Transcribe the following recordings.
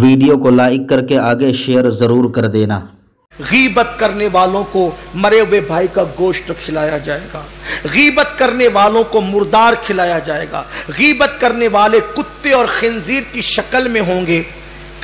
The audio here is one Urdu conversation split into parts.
ویڈیو کو لائک کر کے آگے شیئر ضرور کر دینا۔ غیبت کرنے والوں کو مرے ہوئے بھائی کا گوشت کھلایا جائے گا۔ غیبت کرنے والوں کو مردار کھلایا جائے گا۔ غیبت کرنے والے کتے اور خنزیر کی شکل میں ہوں گے۔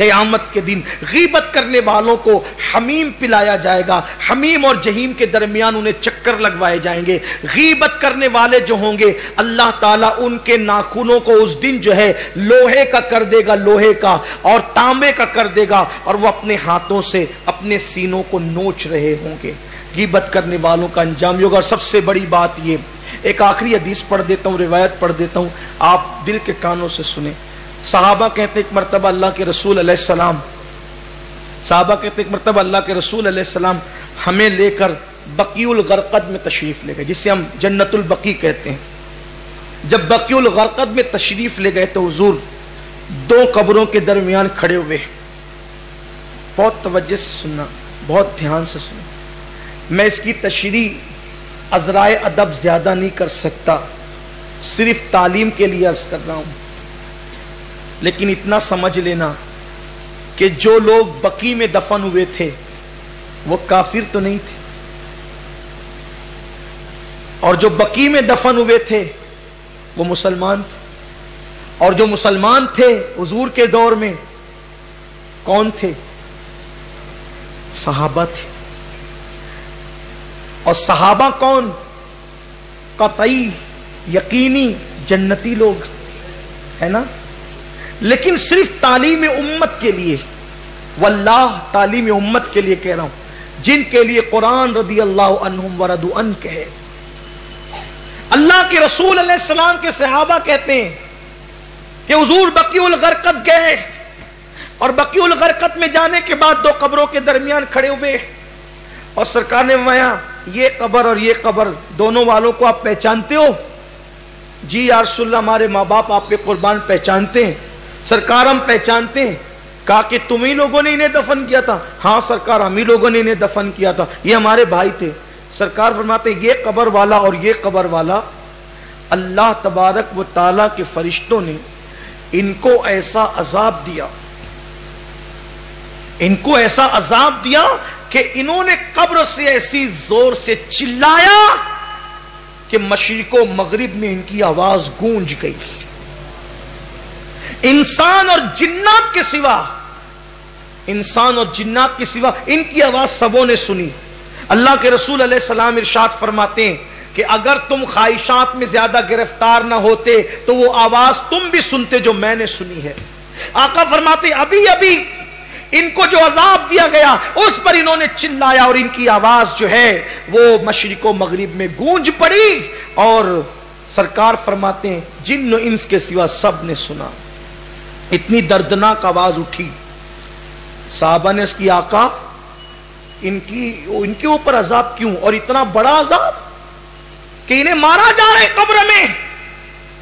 قیامت کے دن غیبت کرنے والوں کو حمیم پلایا جائے گا۔ حمیم اور جہیم کے درمیان انہیں چکر لگوائے جائیں گے۔ غیبت کرنے والے جو ہوں گے، اللہ تعالیٰ ان کے ناخنوں کو اس دن جو ہے لوہے کا کر دے گا، لوہے کا اور تانبے کا کر دے گا اور وہ اپنے ہاتھوں سے اپنے سینوں کو نوچ رہے ہوں گے۔ غیبت کرنے والوں کا انجام یہ ہوگا۔ اور سب سے بڑی بات یہ، ایک آخری حدیث پڑھ دیتا ہوں، روایت پڑھ دیتا ہوں، آپ دل کے کانوں سے سنیں۔ صحابہ کہتے ایک مرتبہ اللہ کے رسول علیہ السلام، صحابہ کہتے ایک مرتبہ اللہ کے رسول علیہ السلام ہمیں لے کر بقی الغرقد میں تشریف لے گئے، جسے ہم جنت البقی کہتے ہیں۔ جب بقی الغرقد میں تشریف لے گئے تو حضور دو قبروں کے درمیان کھڑے ہوئے بہت توجہ سے سننا، بہت دھیان سے سننا۔ میں اس کی تشریح ازرائے ادب زیادہ نہیں کر سکتا، صرف تعلیم کے لیے عرض کر رہا ہوں۔ لیکن اتنا سمجھ لینا کہ جو لوگ بقی میں دفن ہوئے تھے، وہ کافر تو نہیں تھے۔ اور جو بقی میں دفن ہوئے تھے، وہ مسلمان تھے۔ اور جو مسلمان تھے حضور کے دور میں، کون تھے؟ صحابہ تھے۔ اور صحابہ کون؟ قطعی، یقینی جنتی لوگ، ہے نا؟ لیکن صرف تعلیم امت کے لیے، واللہ تعلیم امت کے لیے کہہ رہا ہوں، جن کے لیے قرآن رضی اللہ عنہم وردو ان کہے۔ اللہ کے رسول علیہ السلام کے صحابہ کہتے ہیں کہ حضور بقی الغرقت گئے۔ اور بقی الغرقت میں جانے کے بعد دو قبروں کے درمیان کھڑے ہوئے۔ اور سرکار نے فرمایا، یہ قبر اور یہ قبر دونوں والوں کو آپ پہچانتے ہو؟ جی یا رسول اللہ، ہمارے ماں باپ آپ پہ قربان پہچانتے ہیں۔ سرکار ہم پہچانتے ہیں۔ کہا کہ تم ہی لوگوں نے انہیں دفن کیا تھا۔ ہاں سرکار، ہم ہی لوگوں نے انہیں دفن کیا تھا۔ یہ ہمارے بھائی تھے۔ سرکار فرماتے ہیں، یہ قبر والا اور یہ قبر والا۔ اللہ تبارک و تعالی کے فرشتوں نے ان کو ایسا عذاب دیا۔ ان کو ایسا عذاب دیا کہ انہوں نے قبر سے ایسی زور سے چلایا کہ مشرق و مغرب میں ان کی آواز گونج گئی۔ انسان اور جنات کے سوا، انسان اور جنات کے سوا ان کی آواز سبوں نے سنی۔ اللہ کے رسول علیہ السلام ارشاد فرماتے ہیں کہ اگر تم خواہشات میں زیادہ گرفتار نہ ہوتے تو وہ آواز تم بھی سنتے جو میں نے سنی ہے۔ آقا فرماتے ابھی ابھی ان کو جو عذاب دیا گیا، اس پر انہوں نے چلایا اور ان کی آواز جو ہے وہ مشرق و مغرب میں گونج پڑی اور سرکار فرماتے ہیں، جن و انس کے سوا سب نے سنا۔ اتنی دردناک آواز اٹھی۔ صحابہ نے اس کی آقا، ان کی، ان کے اوپر عذاب کیوں؟ اور اتنا بڑا عذاب کہ انہیں مارا جا رہے قبر میں۔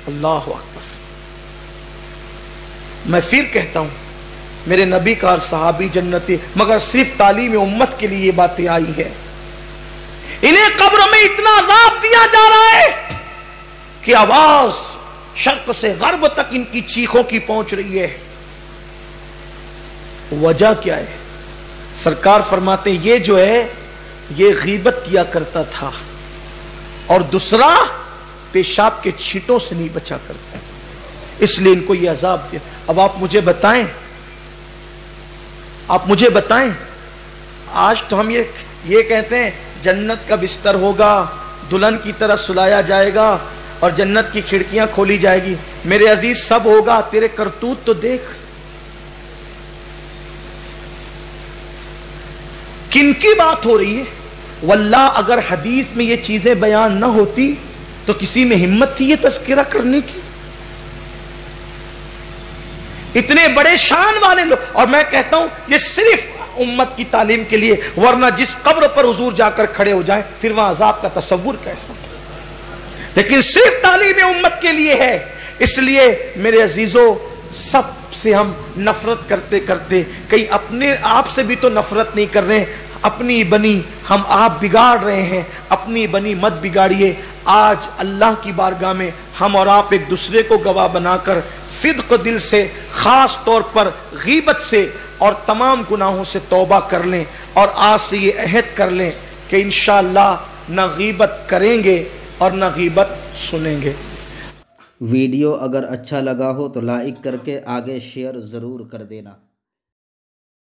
اللہ اکبر۔ میں پھر کہتا ہوں، میرے نبی کا صحابی جنتی مگر صرف تعلیم امت کے لیے یہ باتیں آئی ہے انہیں قبر میں اتنا عذاب دیا جا رہا ہے کہ آواز شرق سے غرب تک ان کی چیخوں کی پہنچ رہی ہے۔ وجہ کیا ہے؟ سرکار فرماتے یہ جو ہے، یہ غیبت کیا کرتا تھا۔ اور دوسرا، پیشاب کے چھیٹوں سے نہیں بچا کرتا۔ اس لیے ان کو یہ عذاب دیا۔ اب آپ مجھے بتائیں۔ آپ مجھے بتائیں۔ آج تو ہم یہ یہ کہتے ہیں، جنت کا بستر ہوگا، دلہن کی طرح سلایا جائے گا۔ اور جنت کی کھڑکیاں کھولی جائے گی۔ میرے عزیز، سب ہوگا، تیرے کرتوت تو دیکھ۔ کن کی بات ہو رہی ہے؟ واللہ، اگر حدیث میں یہ چیزیں بیان نہ ہوتی تو کسی میں ہمت تھی یہ تذکرہ کرنے کی۔ اتنے بڑے شان والے لوگ، اور میں کہتا ہوں، یہ صرف امت کی تعلیم کے لیے، ورنہ جس قبر پر حضور جا کر کھڑے ہو جائیں، پھر وہاں عذاب کا تصور کیسا؟ لیکن صرف تعلیم امت کے لیے ہے۔ اس لیے میرے عزیزوں سب سے ہم نفرت کرتے کرتے، کئی اپنے آپ سے بھی تو نفرت نہیں کر رہے اپنی بنی ہم آپ بگاڑ رہے ہیں، اپنی بنی مت بگاڑیے۔ آج اللہ کی بارگاہ میں ہم اور آپ ایک دوسرے کو گواہ بنا کر صدق دل سے، خاص طور پر غیبت سے اور تمام گناہوں سے توبہ کر لیں اور آج سے یہ عہد کر لیں کہ انشاءاللہ نہ غیبت کریں گے۔ اور نہ غیبت سنیں گے۔ ویڈیو اگر اچھا لگا ہو تو لائک کر کے آگے شیئر ضرور کر دینا۔